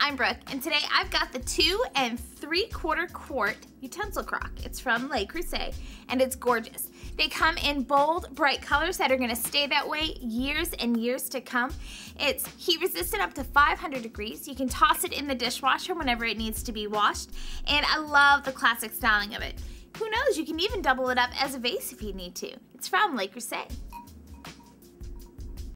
I'm Brooke, and today I've got the two and three quarter quart utensil crock. It's from Le Creuset, and it's gorgeous. They come in bold, bright colors that are gonna stay that way years and years to come. It's heat resistant up to 500 degrees. You can toss it in the dishwasher whenever it needs to be washed, and I love the classic styling of it. Who knows, you can even double it up as a vase if you need to. It's from Le Creuset.